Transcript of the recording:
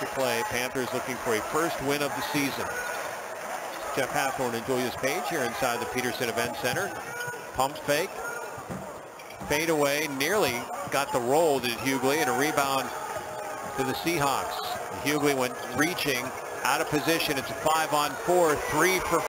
to play. Panthers looking for a first win of the season. Jeff Hathorn and Julius Page here inside the Petersen Event Center. Pump fake. Fade away. Nearly got the roll to Hugley and a rebound to the Seahawks. Hugley went reaching out of position. It's a five on four, three for